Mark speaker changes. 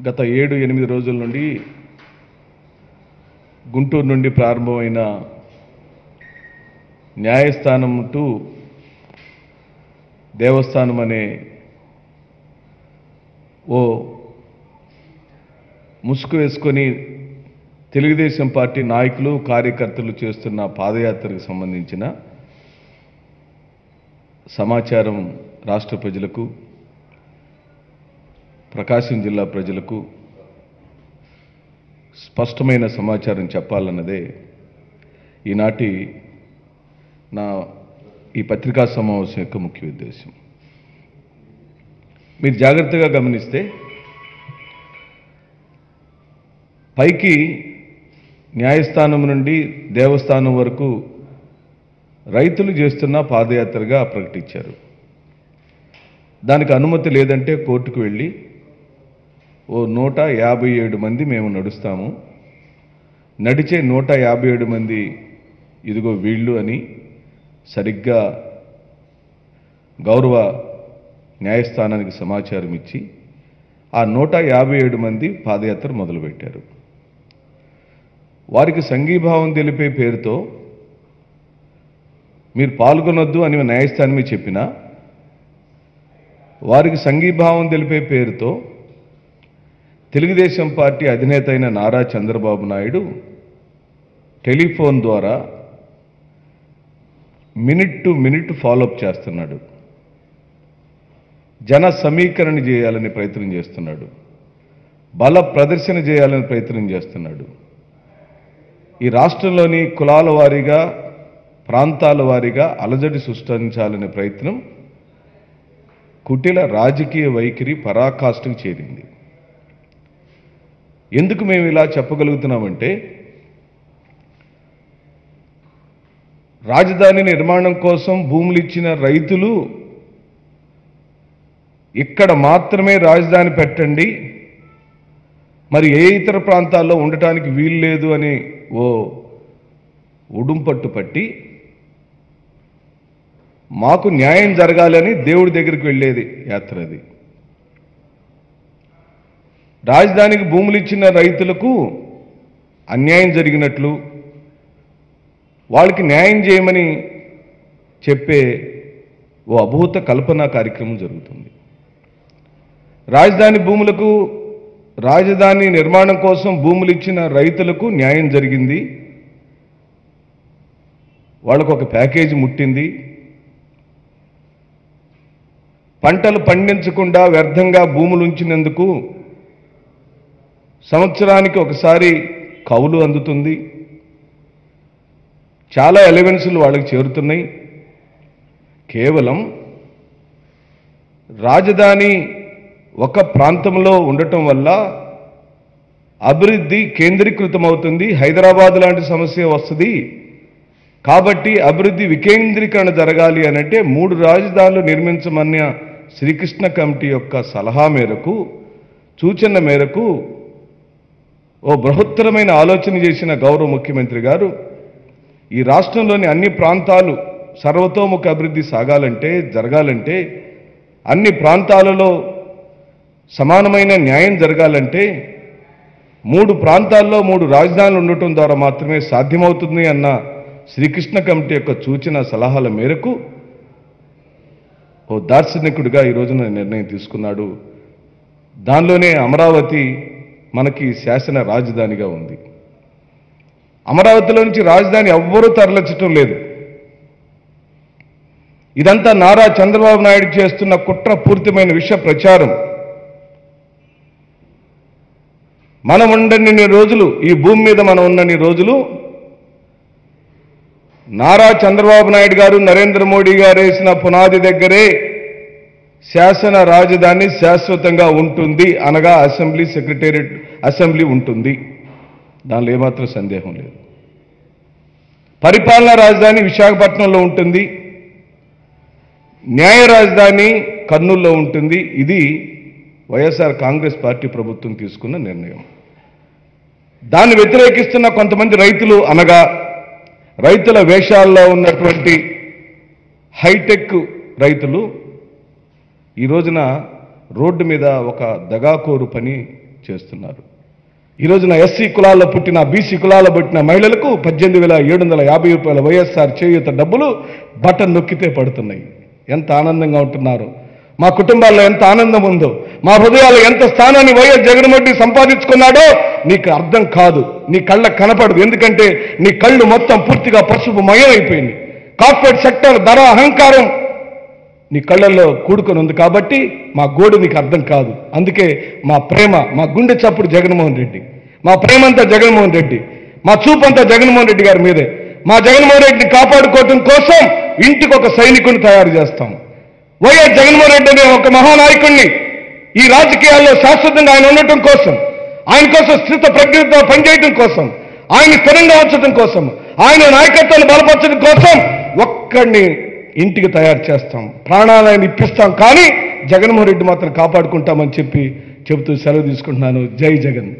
Speaker 1: గత ఏడు ఎనిమిది రోజుల నుండి గుంటూరు నుండి ప్రారంభమైన న్యాయస్థానం టు దేవస్థానం అనే ఓ ముసుగు వేసుకొని తెలుగుదేశం పార్టీ నాయకులు కార్యకర్తలు చేస్తున్న పాదయాత్రకు సంబంధించిన సమాచారం రాష్ట్ర ప్రజలకు ప్రకాశం జిల్లా ప్రజలకు స్పష్టమైన సమాచారం చెప్పాలన్నదే ఈనాటి నా ఈ పత్రికా సమావేశం యొక్క ముఖ్య ఉద్దేశం. మీరు జాగ్రత్తగా గమనిస్తే పైకి న్యాయస్థానం నుండి దేవస్థానం వరకు రైతులు చేస్తున్న పాదయాత్రగా ప్రకటించారు. దానికి అనుమతి లేదంటే కోర్టుకు వెళ్ళి ఓ నూట యాభై ఏడు మంది మేము నడుస్తాము. నడిచే నూట యాభై ఏడు మంది ఇదిగో వీళ్ళు అని సరిగ్గా గౌరవ న్యాయస్థానానికి సమాచారం ఇచ్చి ఆ నూట యాభై ఏడు మంది పాదయాత్ర మొదలుపెట్టారు. వారికి సంఘీభావం తెలిపే పేరుతో మీరు పాల్గొనొద్దు అని న్యాయస్థానమే చెప్పినా వారికి సంఘీభావం తెలిపే పేరుతో తెలుగుదేశం పార్టీ అధినేత అయిన నారా చంద్రబాబు నాయుడు టెలిఫోన్ ద్వారా minute to minute follow up చేస్తున్నాడు. జన సమీకరణ చేయాలని ప్రయత్నం చేస్తున్నాడు. బల ప్రదర్శన చేయాలని ప్రయత్నం చేస్తున్నాడు. ఈ రాష్ట్రంలోని కులాల వారీగా ప్రాంతాల వారీగా అలజడి సృష్టించాలనే ప్రయత్నం కుటిల రాజకీయ వైఖరి పరాకాష్ఠకు చేరింది. ఎందుకు మేము ఇలా చెప్పగలుగుతున్నామంటే రాజధాని నిర్మాణం కోసం భూములు ఇచ్చిన రైతులు ఇక్కడ మాత్రమే రాజధాని పెట్టండి మరి ఏ ఇతర ప్రాంతాల్లో ఉండటానికి వీలు లేదు అని ఓ ఉడుంపట్టు పట్టి మాకు న్యాయం జరగాలని దేవుడి దగ్గరికి వెళ్ళేది యాత్ర అది. రాజధానికి భూములు ఇచ్చిన రైతులకు అన్యాయం జరిగినట్లు వాళ్ళకి న్యాయం చేయమని చెప్పే ఓ అభూత కల్పన కార్యక్రమం జరుగుతుంది. రాజధాని భూములకు రాజధాని నిర్మాణం కోసం భూములు ఇచ్చిన రైతులకు న్యాయం జరిగింది. వాళ్ళకు ఒక ప్యాకేజీ ముట్టింది. పంటలు పండించకుండా వ్యర్థంగా భూములు ఉంచినందుకు సంవత్సరానికి ఒకసారి కవులు అందుతుంది. చాలా ఎలవెన్సులు వాళ్ళకి చేరుతున్నాయి. కేవలం రాజధాని ఒక ప్రాంతంలో ఉండటం వల్ల అభివృద్ధి కేంద్రీకృతమవుతుంది. హైదరాబాద్ లాంటి సమస్య వస్తుంది. కాబట్టి అభివృద్ధి వికేంద్రీకరణ జరగాలి అనంటే మూడు రాజధానులు నిర్మించమన్న శ్రీకృష్ణ కమిటీ యొక్క సలహా మేరకు సూచన మేరకు ఓ బృహత్తరమైన ఆలోచన చేసిన గౌరవ ముఖ్యమంత్రి గారు ఈ రాష్ట్రంలోని అన్ని ప్రాంతాలు సర్వతోముఖ అభివృద్ధి సాగాలంటే జరగాలంటే అన్ని ప్రాంతాలలో సమానమైన న్యాయం జరగాలంటే మూడు ప్రాంతాల్లో మూడు రాజధానులు ఉండటం ద్వారా మాత్రమే సాధ్యమవుతుంది అన్న శ్రీకృష్ణ కమిటీ యొక్క సూచన సలహాల మేరకు ఓ దార్శనికుడిగా ఈ రోజున నిర్ణయం తీసుకున్నాడు. దానిలోనే అమరావతి మనకి శాసన రాజధానిగా ఉంది. అమరావతిలో నుంచి రాజధాని ఎవ్వరూ తరలించటం లేదు. ఇదంతా నారా చంద్రబాబు నాయుడు చేస్తున్న కుట్ర పూర్తిమైన విష ప్రచారం. మనం ఉండని రోజులు ఈ భూమి మీద మనం ఉన్నన్ని రోజులు నారా చంద్రబాబు నాయుడు గారు నరేంద్ర మోడీ గారు వేసిన పునాది దగ్గరే శాసన రాజధాని శాశ్వతంగా ఉంటుంది అనగా అసెంబ్లీ సెక్రటేరియట్ అసెంబ్లీ ఉంటుంది. దానిలో ఏమాత్రం సందేహం లేదు. పరిపాలనా రాజధాని విశాఖపట్నంలో ఉంటుంది. న్యాయ రాజధాని కర్నూల్లో ఉంటుంది. ఇది వైఎస్ఆర్ కాంగ్రెస్ పార్టీ ప్రభుత్వం తీసుకున్న నిర్ణయం. దాన్ని వ్యతిరేకిస్తున్న కొంతమంది రైతులు అనగా రైతుల వేషాల్లో ఉన్నటువంటి హైటెక్ రైతులు ఈ రోజున రోడ్డు మీద ఒక దగాకోరు పని చేస్తున్నారు. ఈ రోజున ఎస్సీ కులాల్లో పుట్టిన బీసీ కులాల్లో పుట్టిన మహిళలకు పద్దెనిమిది వేల ఏడు వందల యాభై రూపాయల వైఎస్ఆర్ చేయూత డబ్బులు బటన్ నొక్కితే పడుతున్నాయి. ఎంత ఆనందంగా ఉంటున్నారు. మా కుటుంబాల్లో ఎంత ఆనందం ఉందో మా హృదయాల్లో ఎంత స్థానాన్ని వైఎస్ జగన్మోహన్ సంపాదించుకున్నాడో నీకు అర్థం కాదు నీ కళ్ళకు కనపడదు. ఎందుకంటే నీ కళ్ళు మొత్తం పూర్తిగా పసుపు మయమైపోయింది. కార్పొరేట్ సెక్టర్ ధర అహంకారం నీ కళ్ళల్లో కూడుకొని ఉంది కాబట్టి మా గోడు నీకు అర్థం కాదు. అందుకే మా ప్రేమ మా గుండె చప్పుడు జగన్మోహన్ రెడ్డి. మా ప్రేమంతా జగన్మోహన్ రెడ్డి. మా చూపంతా జగన్మోహన్ రెడ్డి గారి మీదే. మా జగన్మోహన్ రెడ్డిని కాపాడుకోవటం కోసం ఇంటికి ఒక సైనికుని తయారు చేస్తాం. వైఎస్ జగన్మోహన్ రెడ్డి అనే ఒక మహానాయకుడిని ఈ రాజకీయాల్లో శాశ్వతంగా ఆయన ఉండటం కోసం ఆయన కోసం స్థిత ప్రజ్ఞతో పనిచేయటం కోసం ఆయన స్థిరంగా ఉంచడం కోసం ఆయన నాయకత్వాన్ని బలపరచడం కోసం ఒక్కడిని ఇంటికి తయారు చేస్తాం ప్రాణాలయం ఇప్పిస్తాం కానీ జగన్మోహన్ రెడ్డి మాత్రం కాపాడుకుంటామని చెప్పి చెబుతూ సెలవు తీసుకుంటున్నాను. జై జగన్.